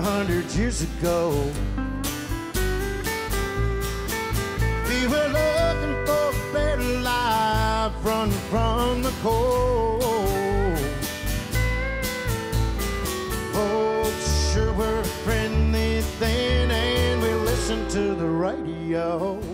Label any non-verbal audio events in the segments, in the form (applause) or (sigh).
hundred years ago. We were looking for a better life, running from the cold. Folks sure were friendly then, and we listened to the radio.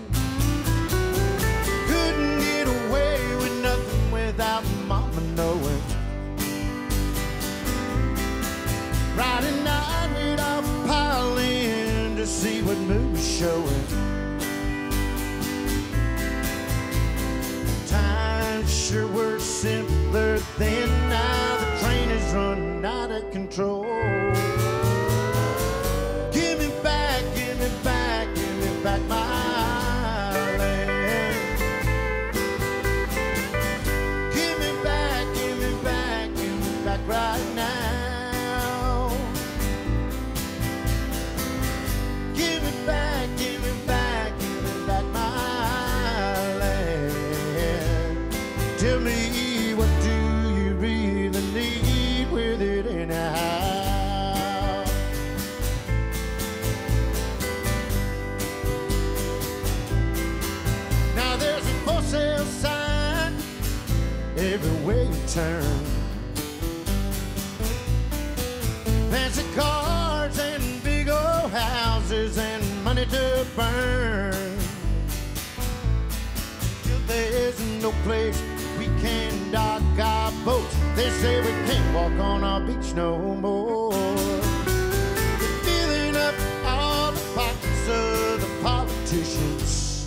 Sure were simpler then. Now the train is running out of control. Houses and money to burn. There's no place we can dock our boats. They say we can't walk on our beach no more. They're filling up all the pockets of the politicians.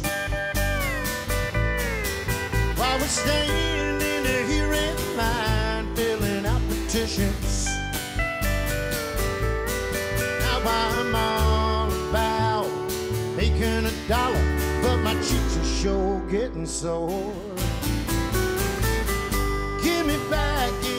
While we're standing here in line filling out petitions. Now I'm a dollar, but my cheeks are sure getting sore. Give me back, give me back,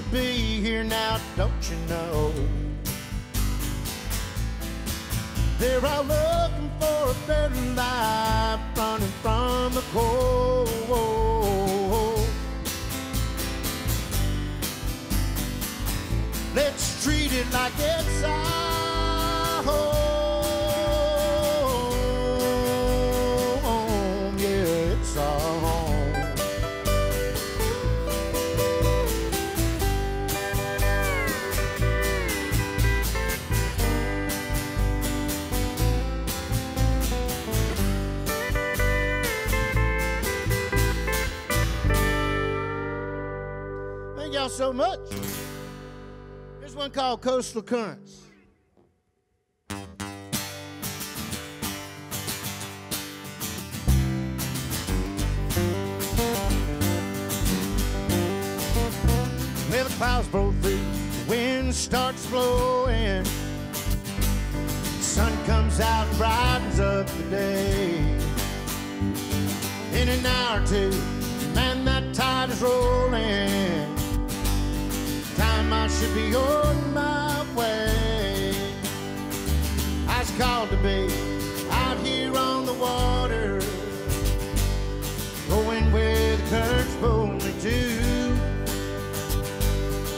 to be here now, don't you know? They're all looking for a better life, running from the cold. Let's treat it like it's our so much. Here's one called Coastal Currents. Well, the clouds broke through, the wind starts blowing. The Sun comes out and brightens up the day. In an hour or two, man, that tide is rolling. Time I should be on my way. I was called to be out here on the water, going where the currents pull me to.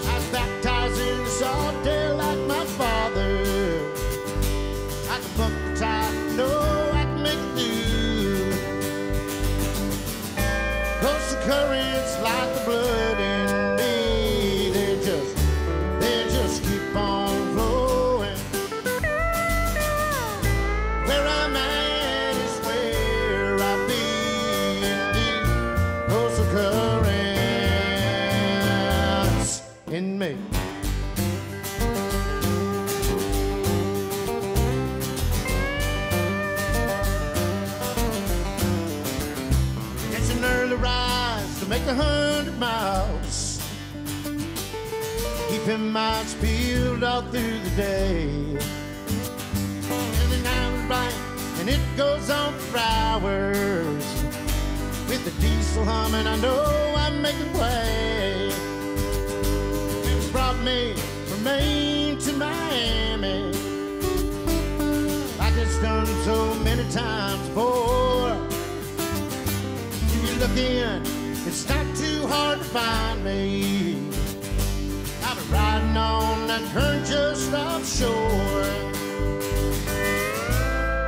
I was baptized in the salt air like my father. I can buck the tide, know I can make it through. My peeled all through the day. And the night bright, and it goes on for hours. With the diesel humming, I know I'm making way. It's brought me from Maine to Miami. Like it's done so many times before. If you look in, it's not too hard to find me. On that current just offshore.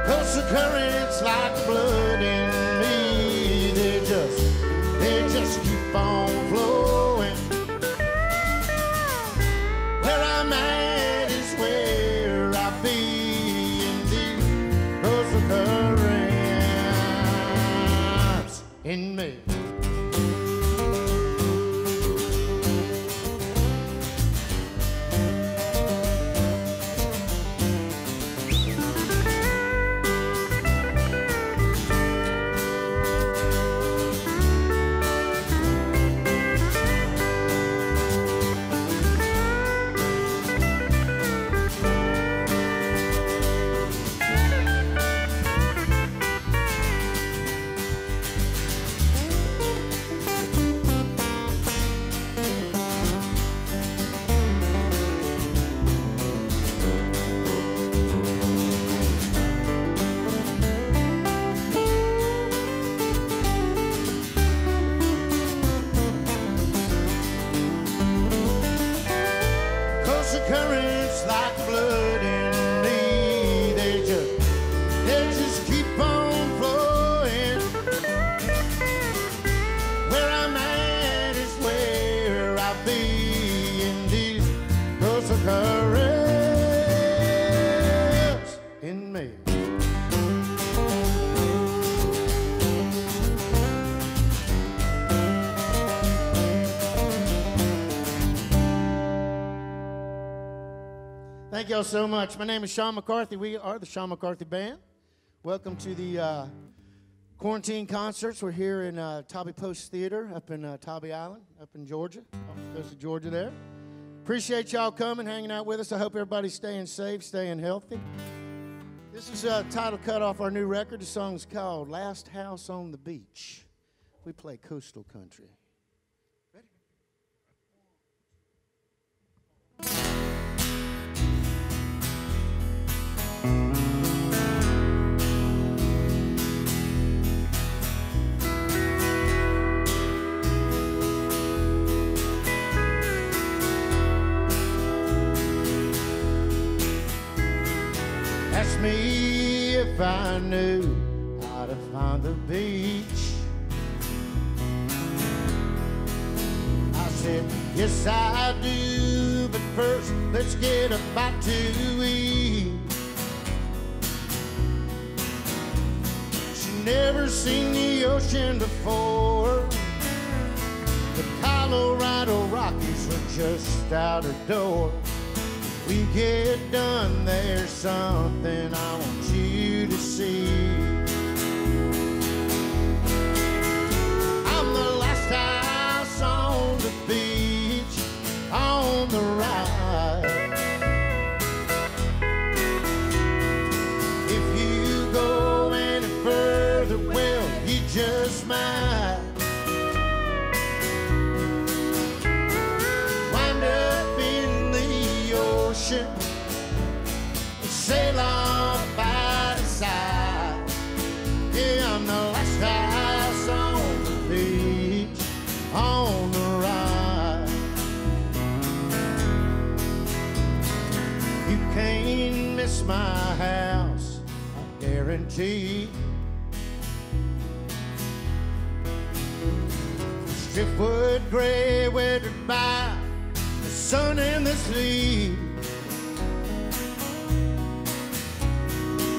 Coastal currents like blood in me. They just, they just keep on flowing. Thank y'all so much. My name is Sean McCarthy. We are the Sean McCarthy Band. Welcome to the uh, quarantine concerts. We're here in uh, Tybee Post Theater up in uh, Tybee Island, up in Georgia, off the coast of Georgia there. Appreciate y'all coming, hanging out with us. I hope everybody's staying safe, staying healthy. This is a title cut off our new record. The song's called Last House on the Beach. We play coastal country. Me if I knew how to find the beach. I said, Yes, I do, but first let's get a bite to eat. She never seen the ocean before. The Colorado Rockies were just out her door we get done, there's something I want you to see. House, I guarantee. Driftwood gray weathered by the sun and the sea.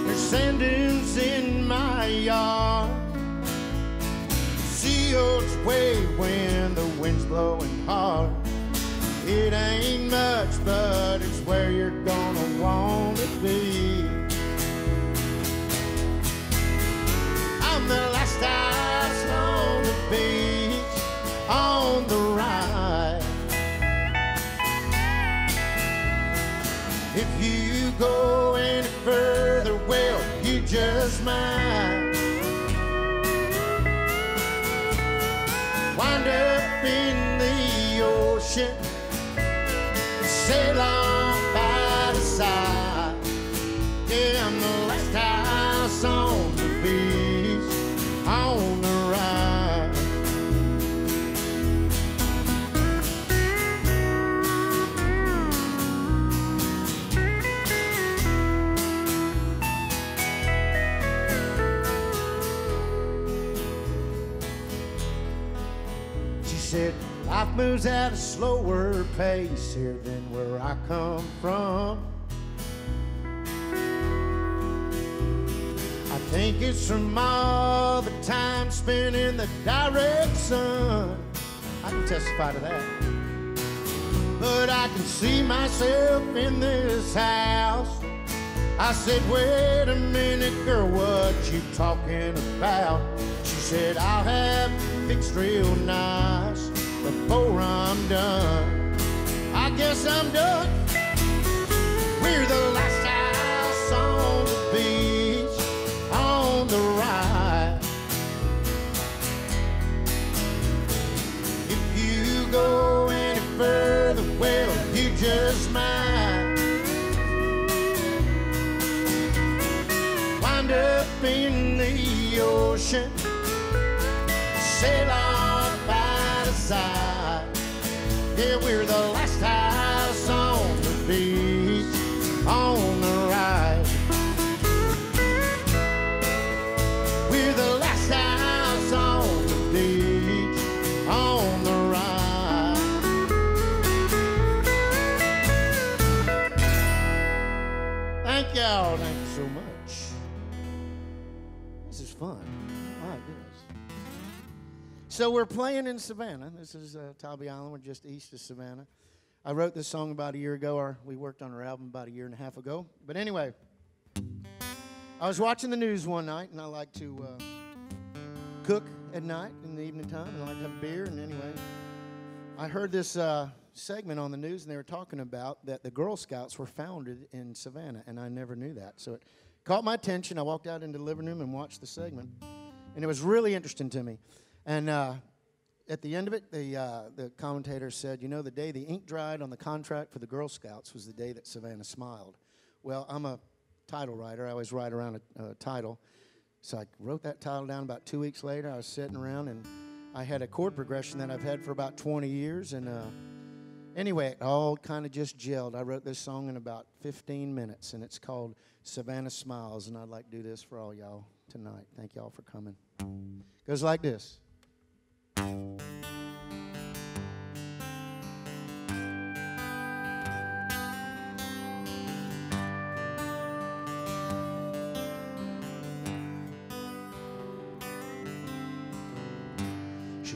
There's dunes in my yard. Sea oats wave when the wind's blowing hard. It ain't much, but it's where you're gonna want to stars on the beach on the ride. If you go any further, well, you just might wind up in the ocean, sail on by the side. Yeah, said, life moves at a slower pace here than where I come from. I think it's from all the time spent in the direct sun. I can testify to that. But I can see myself in this house. I said, wait a minute, girl, what you talking about? She said, I'll have fixed real nice before I'm done. I guess I'm done. We're the last house on the beach, on the ride. If you go any further, well, you just might. wind up in the ocean, sail on Yeah, we're the last So we're playing in Savannah. This is uh, Tybee Island. We're just east of Savannah. I wrote this song about a year ago, or we worked on our album about a year and a half ago. But anyway, I was watching the news one night, and I like to uh, cook at night in the evening time, and I like to have beer. And anyway, I heard this uh, segment on the news, and they were talking about that the Girl Scouts were founded in Savannah, and I never knew that. So it caught my attention. I walked out into the living room and watched the segment, and it was really interesting to me. And uh, at the end of it, the, uh, the commentator said, You know, the day the ink dried on the contract for the Girl Scouts was the day that Savannah smiled. Well, I'm a title writer, I always write around a, a title. So I wrote that title down about two weeks later. I was sitting around and I had a chord progression that I've had for about 20 years. And uh, anyway, it all kind of just gelled. I wrote this song in about 15 minutes, and it's called Savannah Smiles. And I'd like to do this for all y'all tonight. Thank y'all for coming. goes like this. She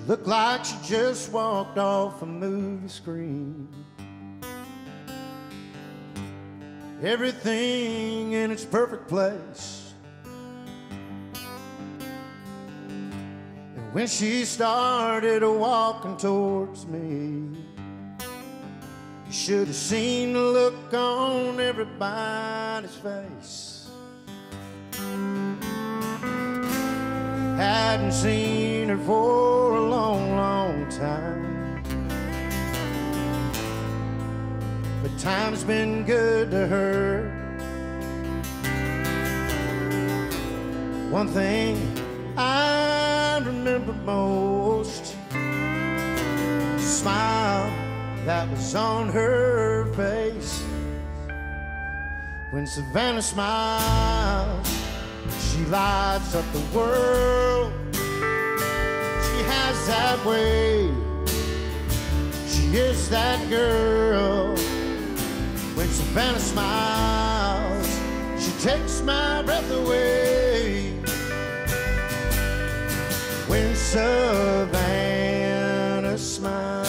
looked like she just walked off a movie screen. Everything in its perfect place. When she started walking towards me, you should have seen the look on everybody's face. Hadn't seen her for a long, long time. But time's been good to her. One thing I remember most the smile that was on her face. When Savannah smiles, she lights up the world. She has that way. She is that girl. When Savannah smiles, she takes my breath away. When Savannah smiles.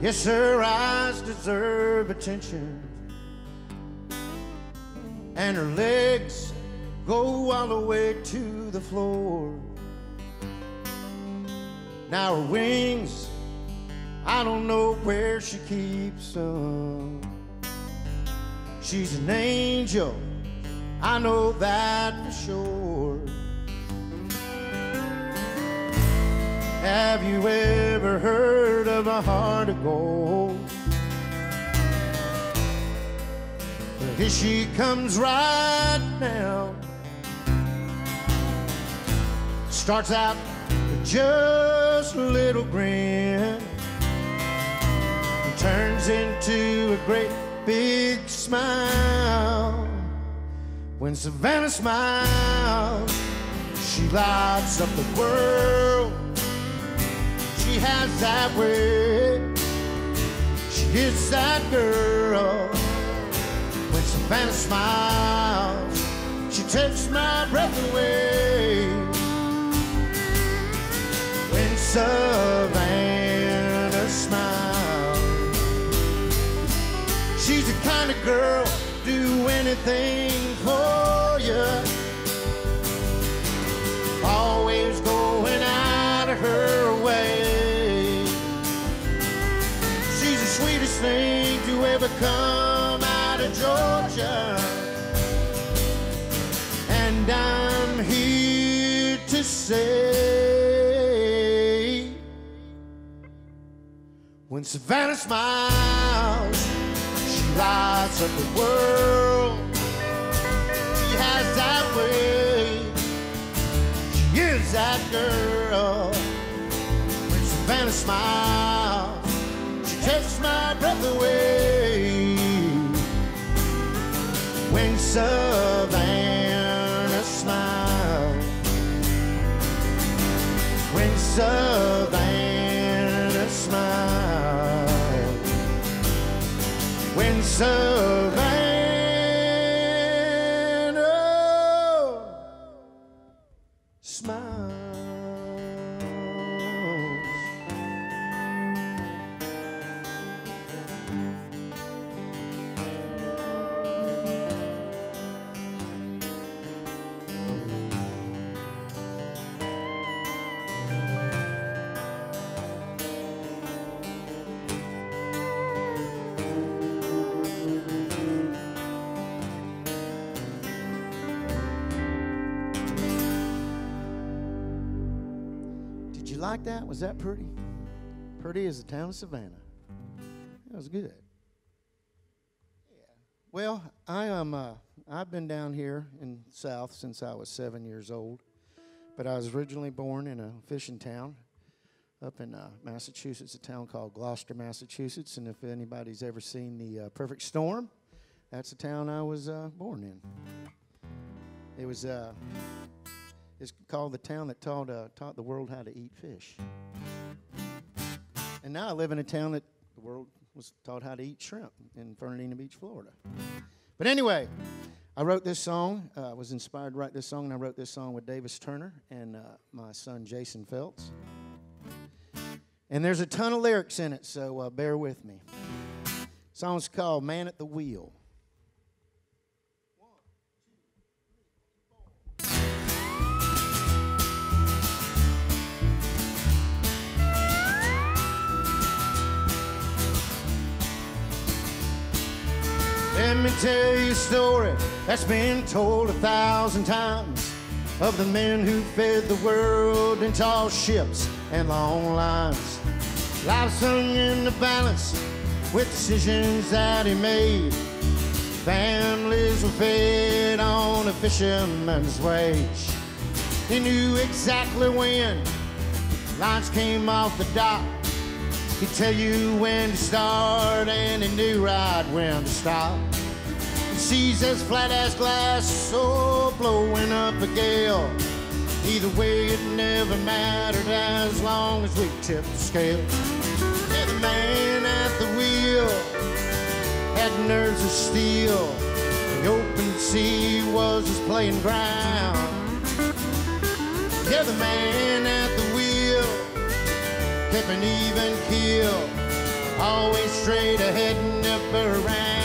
Yes, her eyes deserve attention. And her legs go all the way to the floor. Now her wings, I don't know where she keeps them. She's an angel, I know that for sure. Have you ever heard of a heart of gold? But here she comes right now. Starts out with just a little grin. And turns into a great big smile. When Savannah smiles, she lights up the world. She has that way. She is that girl. When Savannah smiles, she takes my breath away. Savannah smiles, she's the kind of girl do anything for you. Always going out of her way. She's the sweetest thing to ever come out of Georgia. And I'm here to say when Savannah smiles, she lights up the world. She has that way. She is that girl. When Savannah smiles, she takes my breath away. When Savannah smiles, when Savannah when Savannah you like that? Was that pretty? Pretty as the town of Savannah. That was good. Yeah. Well, I am. Uh, I've been down here in South since I was seven years old, but I was originally born in a fishing town up in uh, Massachusetts, a town called Gloucester, Massachusetts. And if anybody's ever seen the uh, Perfect Storm, that's the town I was uh, born in. It was. Uh, it's called the town that taught uh, taught the world how to eat fish. And now I live in a town that the world was taught how to eat shrimp in Fernandina Beach, Florida. But anyway, I wrote this song. Uh, was inspired to write this song, and I wrote this song with Davis Turner and uh, my son Jason Phelps. And there's a ton of lyrics in it, so uh, bear with me. song's called "Man at the Wheel." Let me tell you a story that's been told a thousand times of the men who fed the world in tall ships and long lines. Life hung in the balance with decisions that he made. Families were fed on a fisherman's wage. He knew exactly when lines came off the dock. He'd tell you when to start and he knew right when to stop. Seas as flat as glass, so blowing up a gale. Either way, it never mattered as long as we tipped the scale. Yeah, the man at the wheel had nerves of steel. The open sea was his playing ground. Yeah, the man at the wheel kept an even keel. always straight ahead, and never around.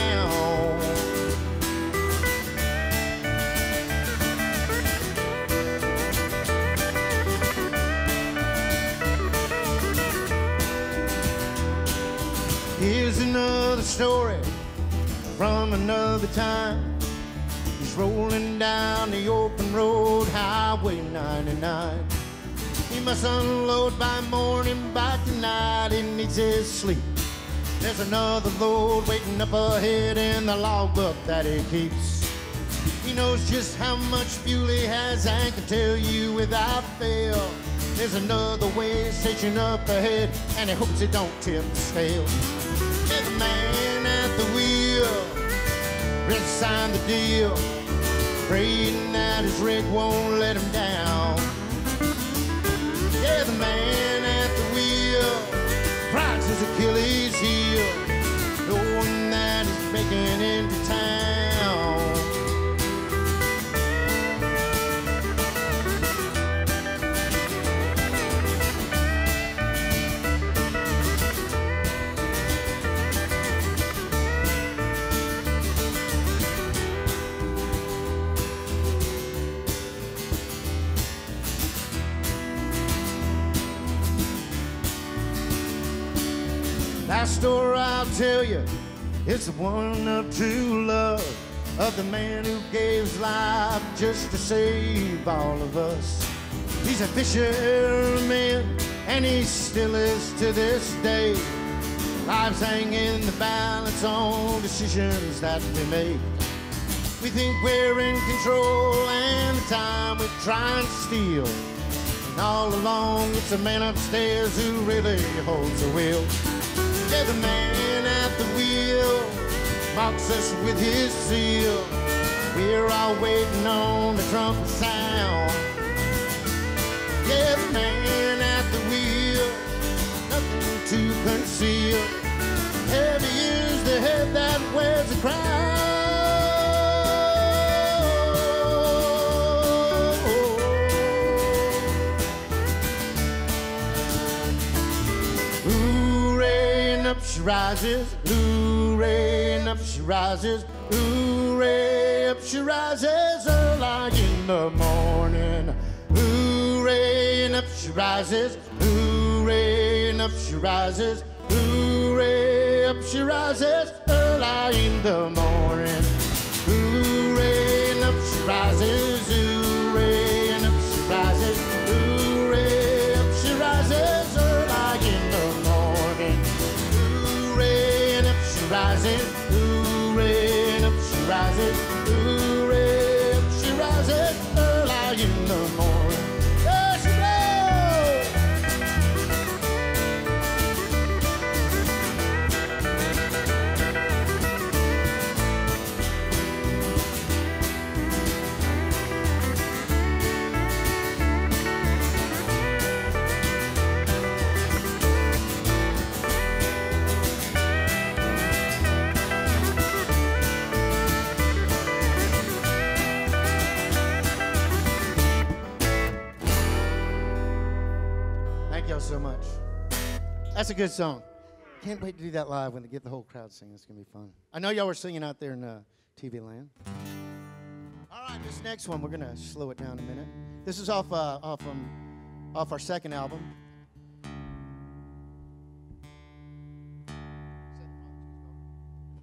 From another time. He's rolling down the open road, Highway 99. He must unload by morning, by tonight he needs his sleep. There's another load waiting up ahead in the logbook that he keeps. He knows just how much fuel he has and can tell you without fail. There's another way station up ahead, and he hopes it don't tip the scale. A man ready to sign the deal, praying that his rig won't let him down. Yeah, the man at the wheel. Prides his Achilles heel, story I'll tell you, it's the one of true love of the man who gave his life just to save all of us. He's a fisherman, and he still is to this day. Lives hang in the balance on decisions that we make. We think we're in control, and the time we try and steal. And all along, it's the man upstairs who really holds the wheel. The man at the wheel marks us with his seal. We're all waiting on the trumpet sound. Yeah, the man at the wheel, nothing to conceal. Heavy is the head that wears the crown. She rises. Hooray, and up she rises. Hooray, up she rises early in the morning. Hooray, and up she rises. Hooray, and up she rises. Hooray, up she rises early in the morning. Hooray, and up she rises. Hooray, rises. That's a good song. Can't wait to do that live when they get the whole crowd singing. It's gonna be fun. I know y'all were singing out there in uh, TV land. All right, this next one we're gonna slow it down a minute. This is off uh, off um, off our second album.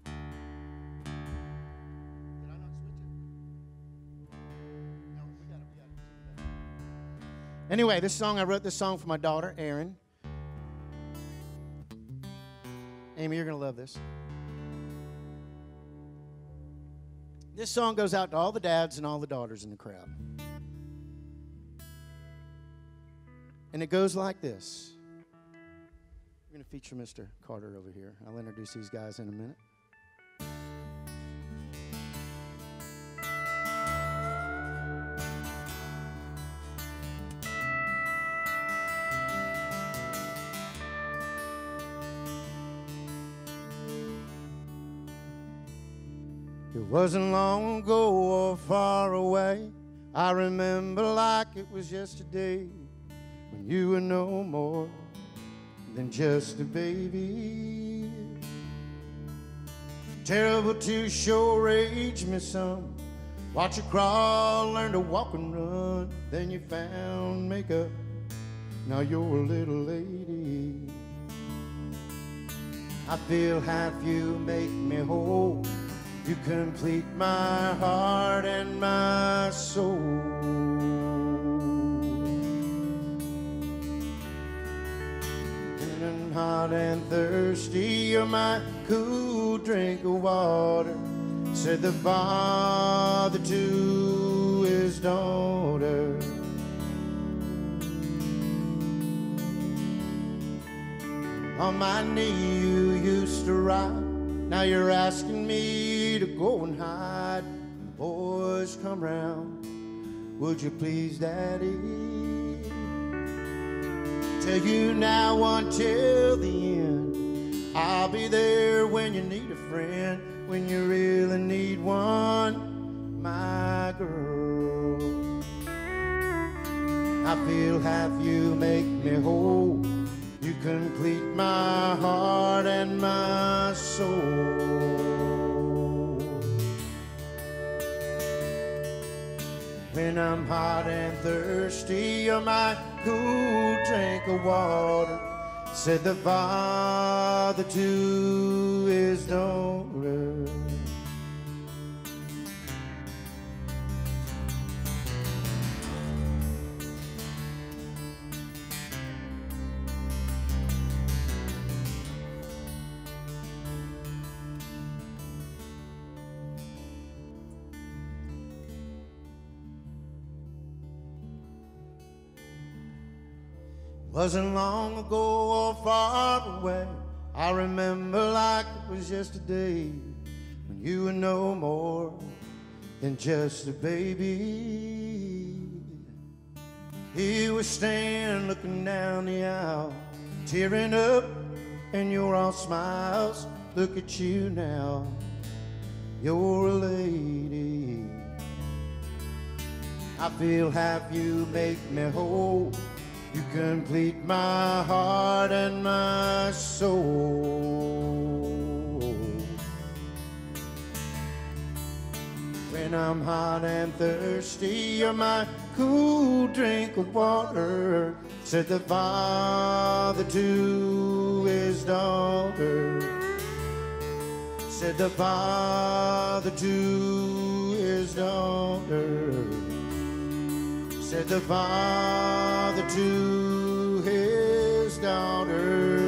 Did I not switch it? No, we got it. We got it. Anyway, this song, I wrote this song for my daughter, Erin. Amy, you're going to love this. This song goes out to all the dads and all the daughters in the crowd. And it goes like this. We're going to feature Mr. Carter over here. I'll introduce these guys in a minute. Wasn't long ago or far away. I remember like it was yesterday when you were no more than just a baby. terrible to show rage me some. Watch you crawl, learn to walk and run. Then you found makeup. Now you're a little lady. I feel half you make me whole. You complete my heart and my soul. And I'm hot and thirsty, you're my cool drink of water. Said the father to his daughter. On my knee you used to ride. Now you're asking me to go and hide. when Boys come round. Would you please, Daddy? Tell you now until the end. I'll be there when you need a friend, when you really need one, my girl. I feel half you make me whole. You complete my heart and my soul. When I'm hot and thirsty, you're my cool drink of water. Said the father to his daughter. Wasn't long ago or far away. I remember like it was yesterday when you were no more than just a baby. He was standing looking down the aisle, tearing up, and you're all smiles. Look at you now, you're a lady. I feel half you make me whole. You complete my heart and my soul. When I'm hot and thirsty, you're my cool drink of water. Said the father to his daughter. Said the father to his daughter said the father to his daughter.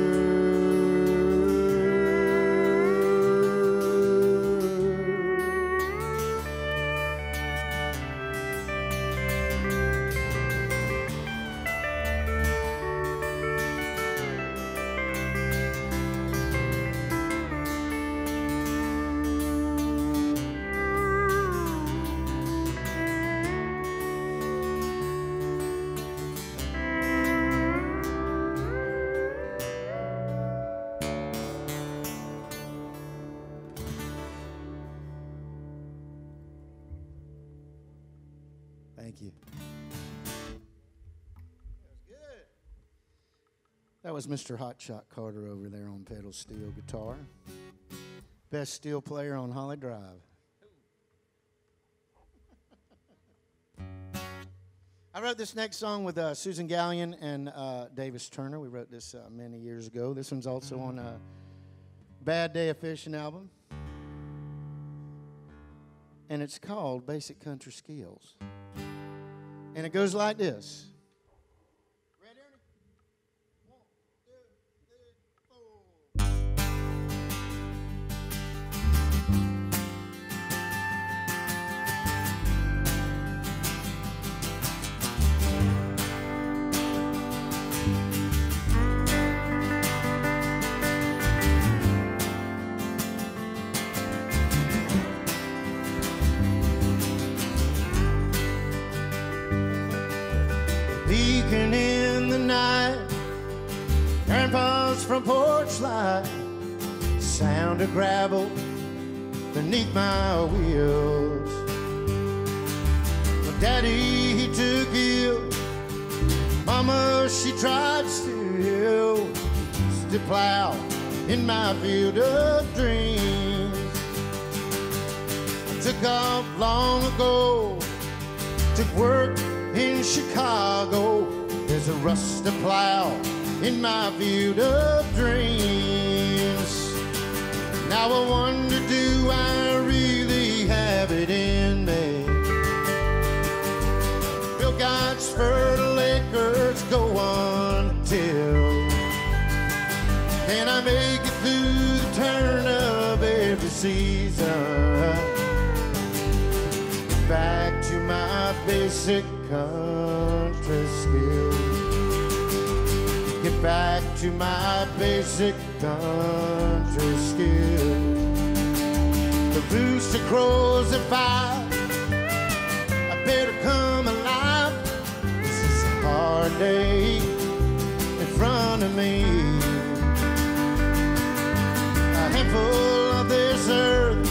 That was Mr. Hotshot Carter over there on pedal steel guitar. Best steel player on Holly Drive. I wrote this next song with uh, Susan Gallion and uh, Davis Turner. We wrote this uh, many years ago. This one's also on a Bad Day of Fishing album. And it's called Basic Country Skills. And it goes like this. Front porch light, sound of gravel beneath my wheels. My daddy, he took ill. Mama, she tried still to plow in my field of dreams. took off long ago to work in Chicago. There's a rusty plow in my field of dreams. Now I wonder, do I really have it in me? Bill God's fertile acres go until can I make it through the turn of every season? Back to my basic country skills. Back to my basic country skills. The rooster crows at five. I better come alive. This is a hard day in front of me. A handful of this earth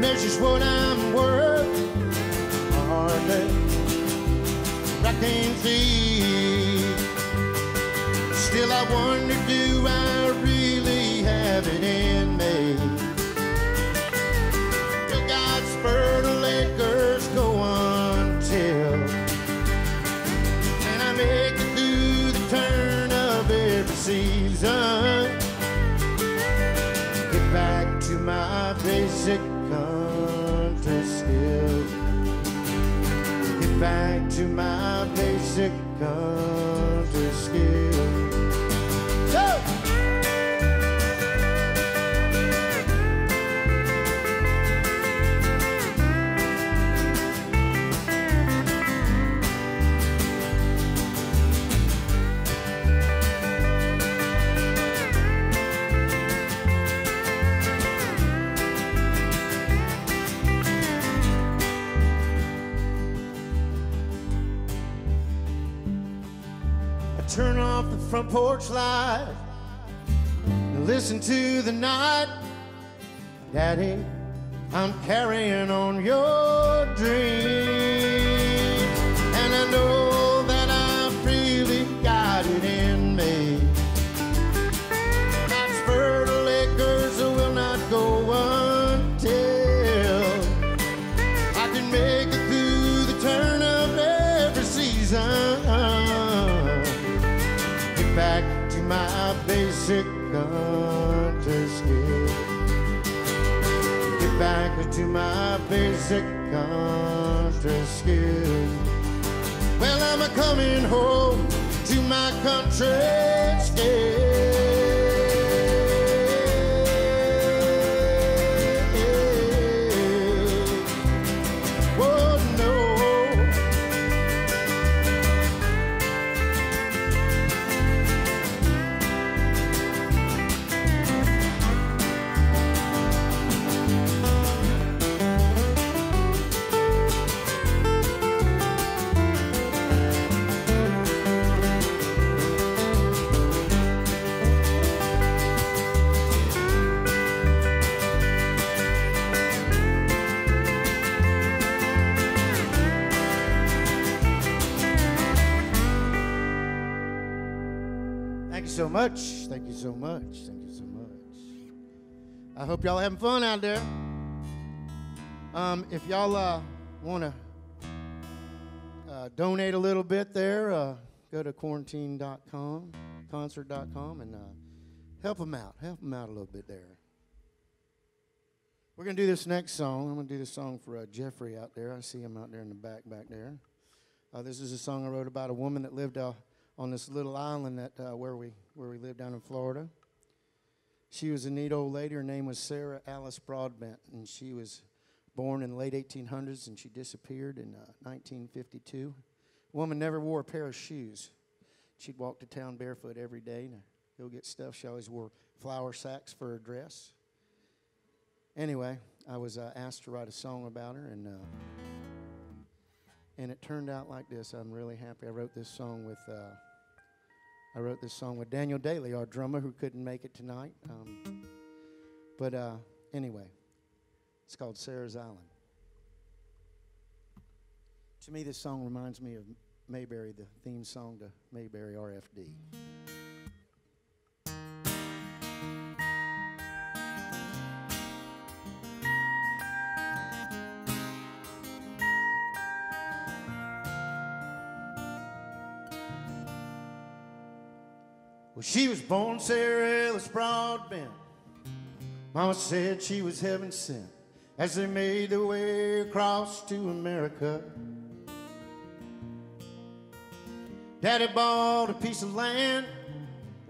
measures what I'm worth. Hardly I can't see. Wonder, do I really have it in me? Till God's fertile front porch light and listen to the night. Daddy, I'm carrying on your dream. Country skills. Get back to my basic country skills. Well, I'm a coming home to my country skills. Much. Thank you so much. Thank you so much. I hope y'all having fun out there. Um, if y'all uh, want to uh, donate a little bit there, uh, go to quarantine.com, concert.com, and uh, help them out. Help them out a little bit there. We're going to do this next song. I'm going to do this song for uh, Jeffrey out there. I see him out there in the back, back there. Uh, this is a song I wrote about a woman that lived uh, on this little island that uh, where we where we lived down in Florida. She was a neat old lady. Her name was Sarah Alice Broadbent, and she was born in the late 1800s, and she disappeared in uh, 1952. The woman never wore a pair of shoes. She'd walk to town barefoot every day to go get stuff. She always wore flour sacks for her dress. Anyway, I was uh, asked to write a song about her, and uh, and it turned out like this. I'm really happy. I wrote this song with uh, I wrote this song with Daniel Daly, our drummer, who couldn't make it tonight. Um, but uh, anyway, it's called Sarah's Island. To me, this song reminds me of Mayberry, the theme song to Mayberry RFD. She was born Sarah Ellis Broadbent. Mama said she was heaven sent as they made their way across to America. Daddy bought a piece of land,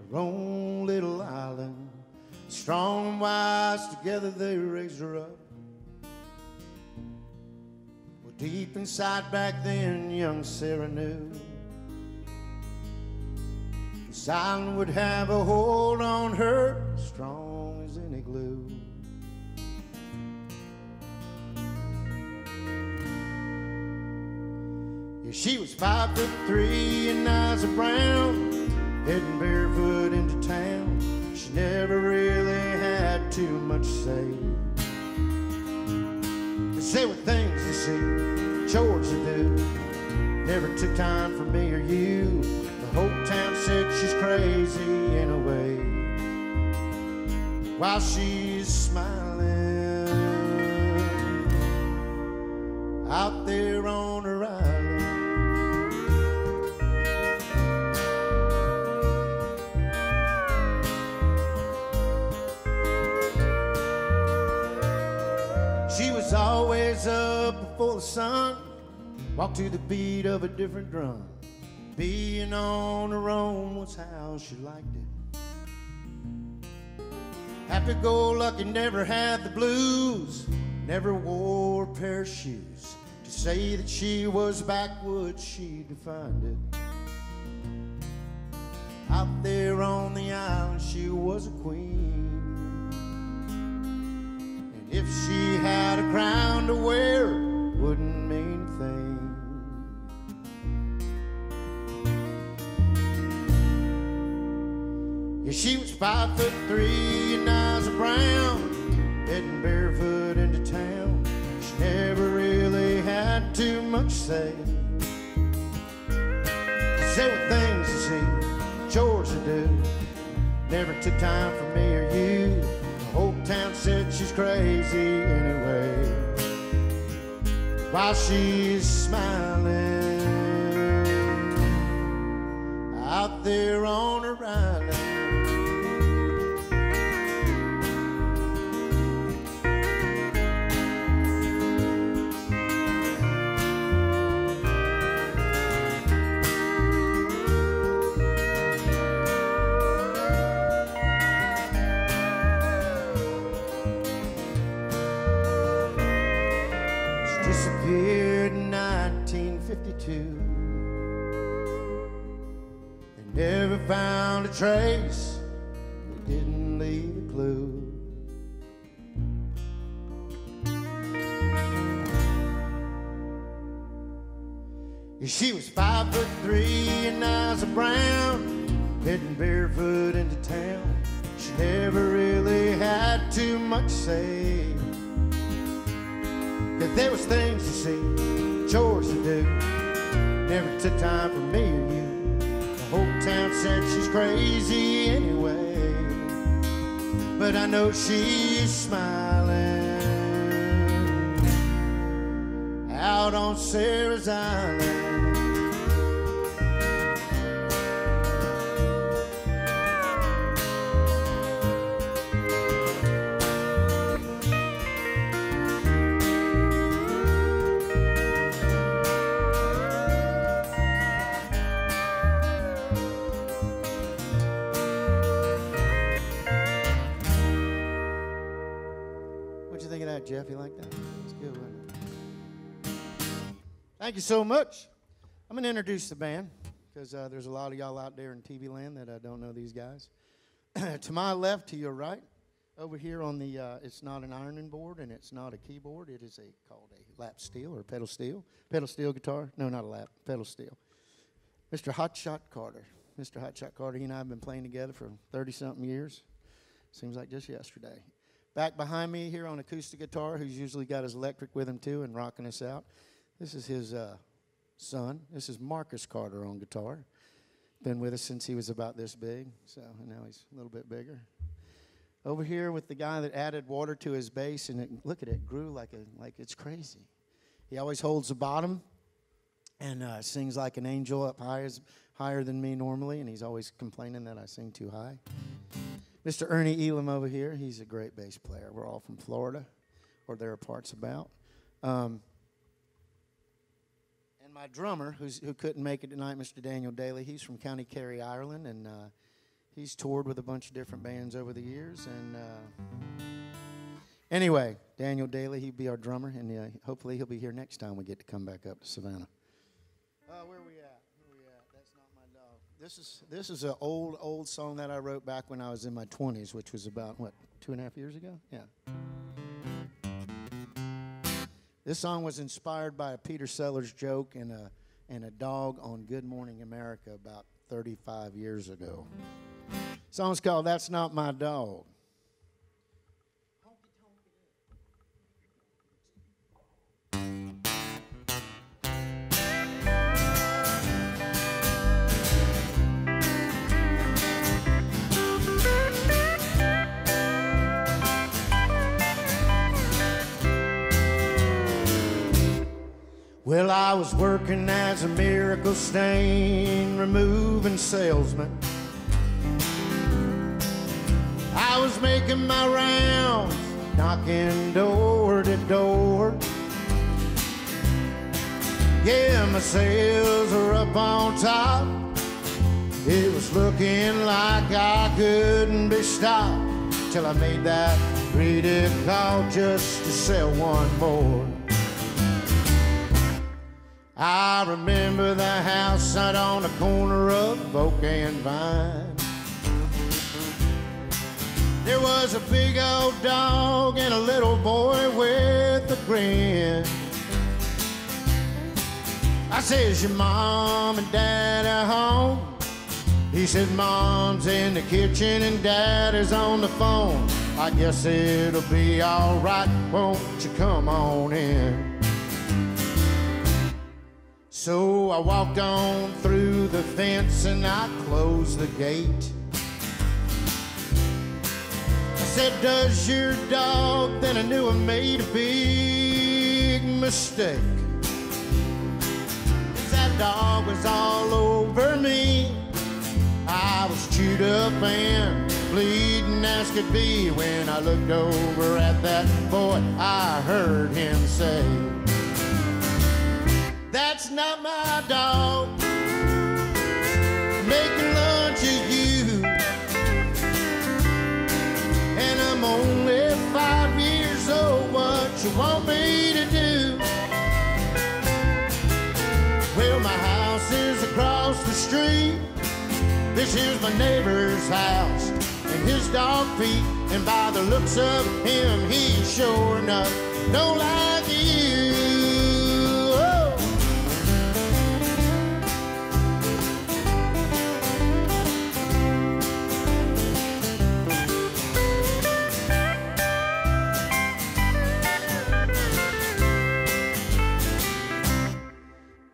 their own little island. Strong and wise, together they raised her up. Well, deep inside back then, young Sarah knew island would have a hold on her, strong as any glue. Yeah, she was five foot three and eyes are brown, heading barefoot into town. She never really had too much say. Cause there were things to see, chores to do. Never took time for me or you. The whole town said she's crazy in a way. While she's smiling out there on her island. She was always up before the sun, walked to the beat of a different drum. Being on her own was how she liked it. Happy go lucky, never had the blues, never wore a pair of shoes. To say that she was backwoods, she defined it. Out there on the island, she was a queen. And if she had a crown to wear, it wouldn't mean a thing. Yeah, she was five foot three and eyes are brown, heading barefoot into town. She never really had too much say. There were things to see, chores to do. Never took time for me or you. The whole town said she's crazy anyway. While she's smiling out there on her island. Disappeared in 1952. They never found a trace, they didn't leave a clue. She was five foot three and eyes are brown, heading barefoot into town. She never really had too much say. There was things to see, chores to do. Never took time for me or you. The whole town said she's crazy anyway. But I know she's smiling out on Sarah's Island. You like that? Good, wasn't it? Thank you so much. I'm going to introduce the band because uh, there's a lot of y'all out there in TV land that I don't know these guys. (clears throat) to my left, to your right, over here on the, uh, it's not an ironing board and it's not a keyboard. It is a called a lap steel or pedal steel. Pedal steel guitar? No, not a lap. Pedal steel. Mr. Hotshot Carter. Mr. Hotshot Carter, he and I have been playing together for 30 something years. Seems like just yesterday. Back behind me here on acoustic guitar, who's usually got his electric with him too and rocking us out. This is his uh, son. This is Marcus Carter on guitar. Been with us since he was about this big, so now he's a little bit bigger. Over here with the guy that added water to his bass, and it, look at it, grew like a like it's crazy. He always holds the bottom and uh, sings like an angel up high higher than me normally, and he's always complaining that I sing too high. Mr. Ernie Elam over here, he's a great bass player. We're all from Florida, or there are parts about. Um, and my drummer, who couldn't make it tonight, Mr. Daniel Daly, he's from County Kerry, Ireland, and uh, he's toured with a bunch of different bands over the years. And uh, anyway, Daniel Daly, he'd be our drummer, and uh, hopefully he'll be here next time we get to come back up to Savannah. Uh, where we at? Where we at? That's not my dog. This is this is an old old song that I wrote back when I was in my 20s, which was about what two and a half years ago. Yeah. This song was inspired by a Peter Sellers joke and a and a dog on Good Morning America about 35 years ago. Song's called "That's Not My Dog." Well, I was working as a miracle stain removing salesman. I was making my rounds, knocking door to door. Yeah, my sales were up on top. It was looking like I couldn't be stopped till I made that greedy call just to sell one more. I remember the house out on the corner of Oak and Vine. There was a big old dog and a little boy with a grin. I says, Your mom and dad are home. He said, Mom's in the kitchen and dad is on the phone. I guess it'll be alright. Won't you come on in? So I walked on through the fence and I closed the gate. I said, Does your dog? Then I knew I made a big mistake. Cause that dog was all over me. I was chewed up and bleeding as could be. When I looked over at that boy, I heard him say, that's not my dog. Making lunch of you. And I'm only five years old. What you want me to do? Well, my house is across the street. This here's my neighbor's house. And his dog Pete. And by the looks of him, he sure enough don't like you.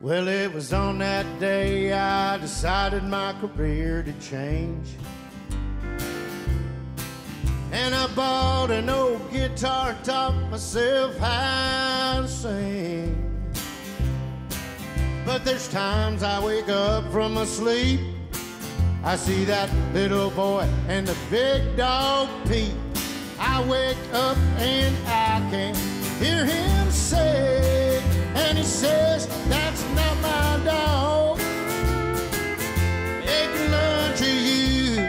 Well, it was on that day I decided my career to change. And I bought an old guitar, taught myself how to sing. But there's times I wake up from my sleep. I see that little boy and the big dog Pete. I wake up and I can hear him say, and he says, That's not my dog. Making lunch of you.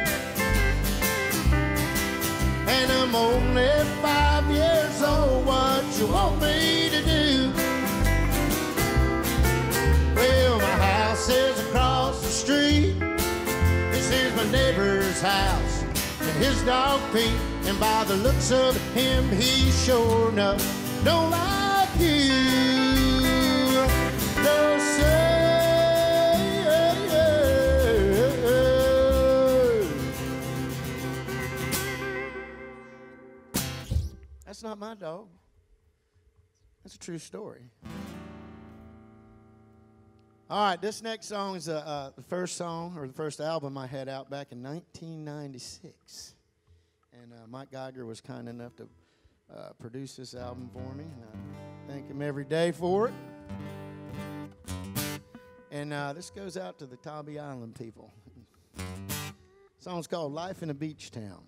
And I'm only five years old. What you want me to do? Well, my house is across the street. This is my neighbor's house. And his dog Pete. And by the looks of him, he sure enough don't like you. Not my dog. That's a true story. All right, this next song is uh, uh, the first song or the first album I had out back in 1996. And uh, Mike Geiger was kind enough to uh, produce this album for me, and I thank him every day for it. And uh, this goes out to the Tybee Island people. song's called Life in a Beach Town.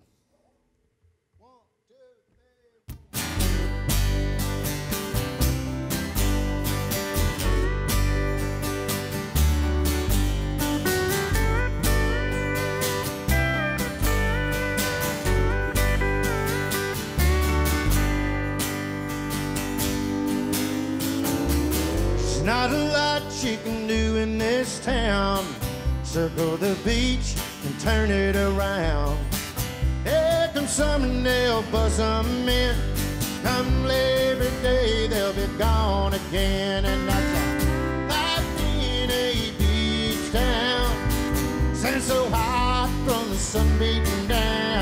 You can do in this town. Circle the beach and turn it around. Here comes summer and they'll buzz them in. Come Labor Day, they'll be gone again. And that's a beach town. Sand so hot from the sun beating down.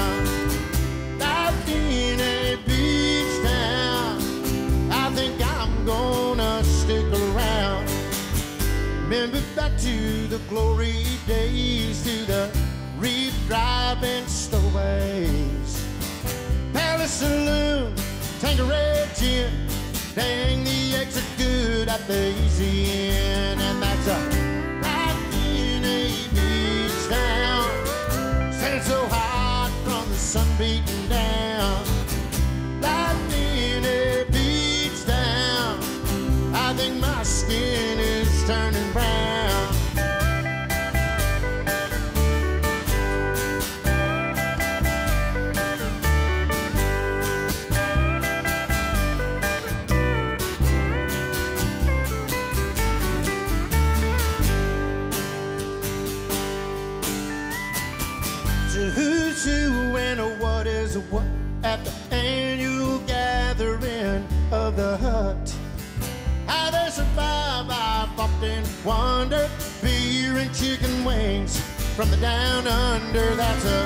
Remember back to the glory days, to the reef driving stowaways. Palace Saloon, Tanqueray Gin. Dang, the eggs are good at the Easy Inn. And that's a in a beach town. Sand so hot from the sun beating down. Life in a beach town. I think my skin is turning of the hut. How they survive, I've often wondered. Beer and chicken wings from the down under. That's a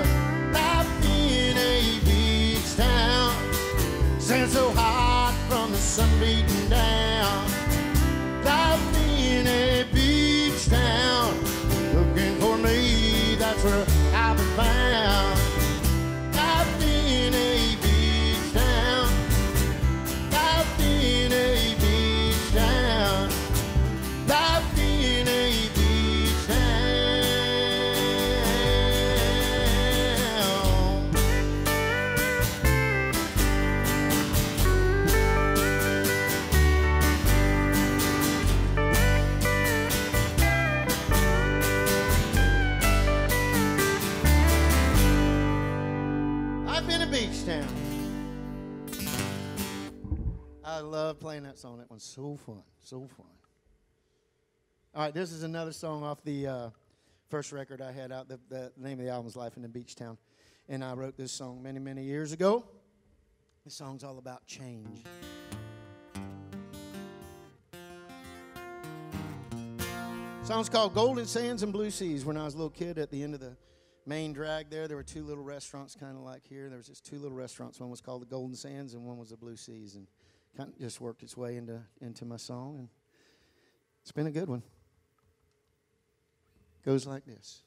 life in a beach town. Sand so hot from the sun beating love playing that song. That one's so fun, so fun. All right, this is another song off the uh, first record I had out. The, the name of the album is Life in a Beach Town. And I wrote this song many, many years ago. This song's all about change. song's called Golden Sands and Blue Seas. When I was a little kid at the end of the main drag there, there were two little restaurants kind of like here. There was just two little restaurants. One was called the Golden Sands and one was the Blue Seas. And kind of just worked its way into, into my song. And it's been a good one. Goes like this.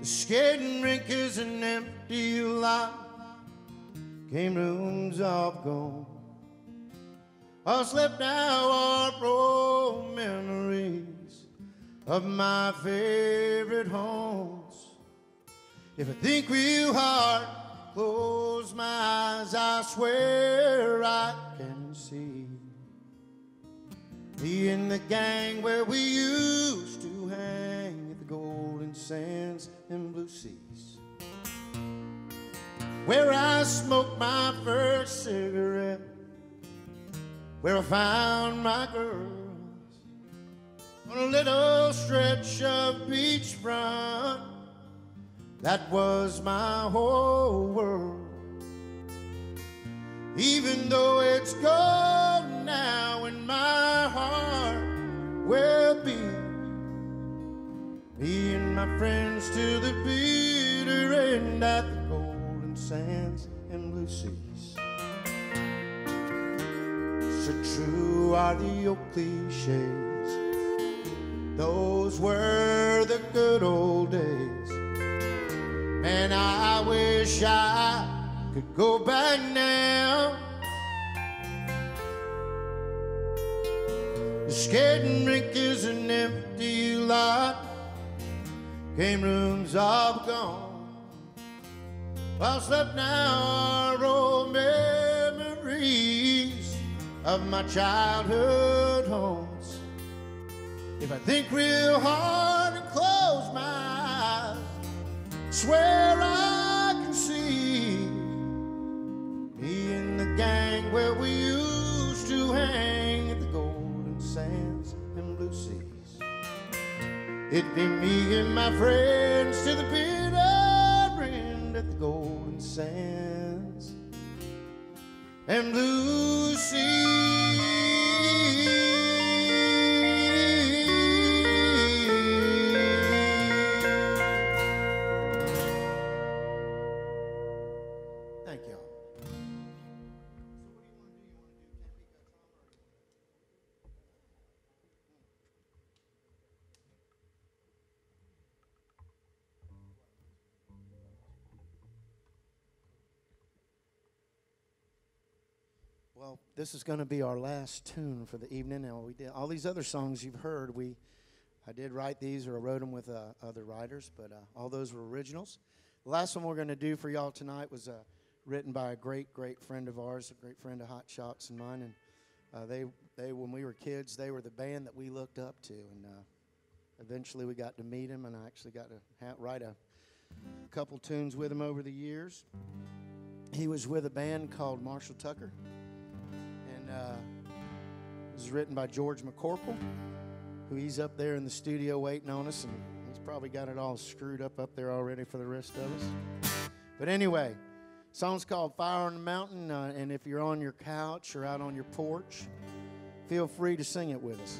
The skating rink is an empty lot. Game rooms all gone. Left now are old memories of my favorite homes. If I think real hard, close my eyes, I swear I can see me and the gang where we used to hang at the golden sands and blue seas. Where I smoked my first cigarette, where I found my girls on a little stretch of beachfront. That was my whole world. Even though it's gone now, and my heart will be Me and my friends to the bitter end at the golden sands and blue seas. So true are the old cliches. Those were the good old days. And I wish I could go back now. The skating rink is an empty lot. Game rooms all gone. Now are old memories of my childhood homes. If I think real hard and close my eyes, swear I It'd be me and my friends to the bitter end at the golden sands. And blue This is going to be our last tune for the evening. Now we did all these other songs you've heard. We, I did write these, or I wrote them with uh, other writers, but uh, all those were originals. The last one we're going to do for y'all tonight was uh, written by a great, great friend of ours, a great friend of Hotshot's and mine, and uh, they, they, when we were kids, they were the band that we looked up to, and uh, eventually we got to meet him, and I actually got to ha- write a couple tunes with him over the years. He was with a band called Marshall Tucker and uh, it was written by George McCorkle, who he's up there in the studio waiting on us, and he's probably got it all screwed up up there already for the rest of us. But anyway, song's called "Fire on the Mountain," uh, and if you're on your couch or out on your porch, feel free to sing it with us.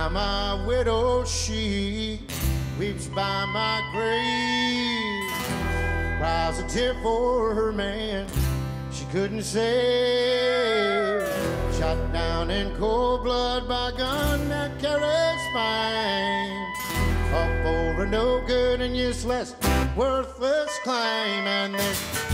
Now my widow, she weeps by my grave, cries a tear for her man she couldn't save. Shot down in cold blood by gun that carries fame. Up over no good and useless, worthless claim, and this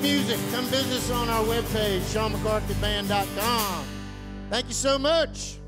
music. Come visit us on our webpage, SeanMcCarthyBand.com. Thank you so much.